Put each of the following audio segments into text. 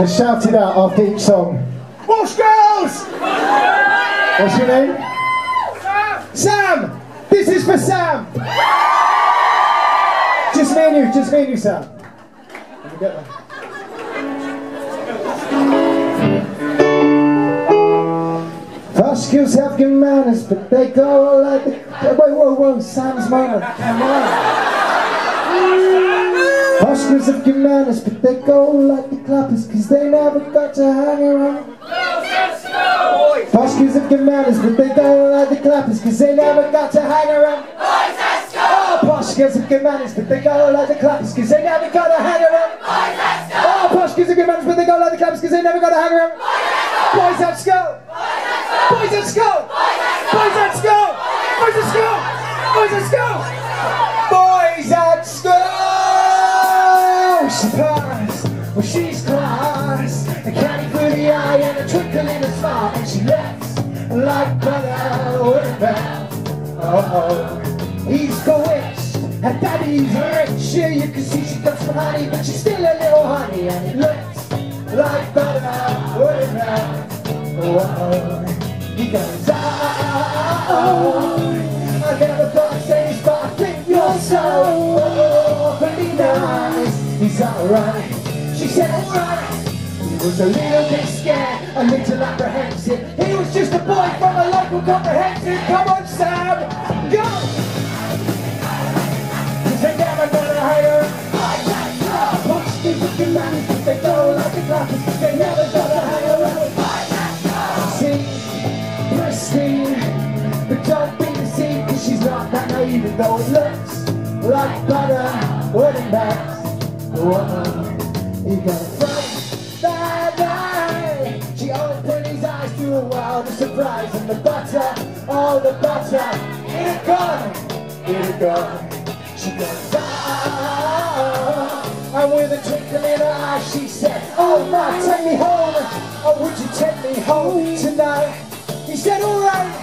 has shouted out after each song. Posh Girls! What's your name? Sam! Sam! This is for Sam! Just me and you, just me and you, Sam. Let me get that. Girls have good manners, but they go like. Wait, whoa, whoa, Sam's moment, come on. Girls have good manners, but they go like the clappers, cause they never got to hang around. Girls have good manners, but they go like the clappers, cause they never got to hang around. Girls have good manners, but they go like the clappers, cause they never got to hang around. Oh, girls have good manners, but they go like the clappers, cause they never got to hang around. Boys at school! Boys at school! School! Well she's class. A candy for the eye and a twinkle in her smile, and she left like butter with a bell. Oh oh, he's bewitched. Her daddy's rich. Yeah, you can see she got some honey, but she's still a little honey, and it looks like butter with a bell. Oh, oh, he goes, ah, ah, oh, I never thought I'd say this, but I think you're so Alright, she said alright. He was a little bit scared, a little apprehensive. He was just a boy from a local comprehensive. Come on, Sam, go! Cause they never gonna hire Watch these looking man, they go like the glasses. They never gonna hire See, pristine, but don't be deceived cause she's not that naive though it looks like butter wooden bags. He got a fright that night. She opened his eyes to a of surprise and the butter, all the butter, in a gun, in a gun. She goes, ah, and with a twinkle in her eye she said, oh my, take me home, oh would you take me home tonight? He said, alright.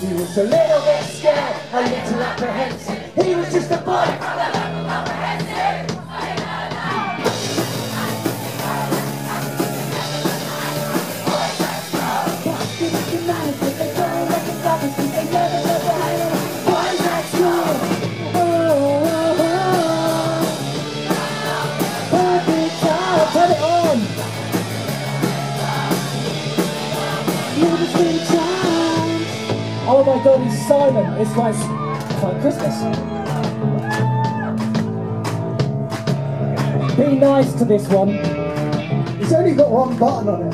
He was a little bit scared, a little apprehensive. He was just a boy from the local Oh my god, he's silent. It's like, it's like Christmas. Be nice to this one. He's only got one button on it.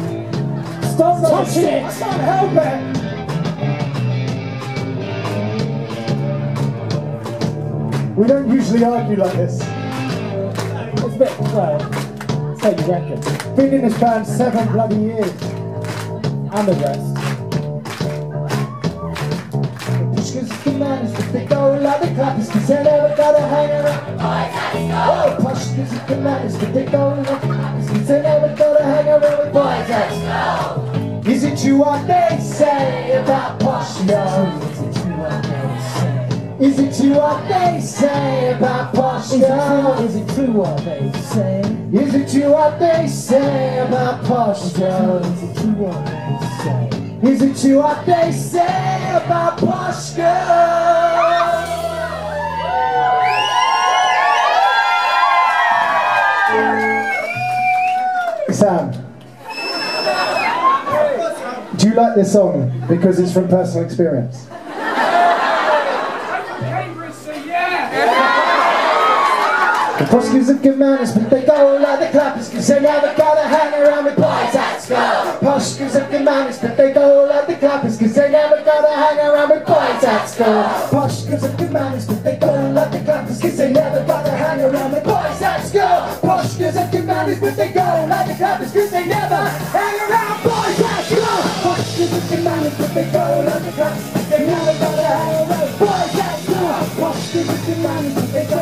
Stop touching it! I can't help it! We don't usually argue like this. It's a bit, well, so you reckon. Been in this band seven bloody years. And the rest. Manners, but they go like the clappers, cause they never gotta hang around. Oh, Pushkins the manners, but they go like the clappers, cause they never gotta hang around with boys at school. Is it true what they say about posh girls? Is it true what they say about posh girls? Is it true what they say? Is it true what they say about posh girls? Is it true what they say? Is it true what they say about posh girls? Sam, do you like this song because it's from personal experience? The Puskies are good manners, but they don't like the clappers, cause they never gotta hang around with boys at buskers of the miners that they go like the coppers cause they never gotta hang around with boys at school. Buskers of the miners that they go like the coppers cause they never gotta hang around with boys at school. Buskers of the miners but they go like the coppers cause they never hang around boys at school. Buskers of the miners but they go like the coppers they never gotta hang around boys at school. Buskers of the miners but they go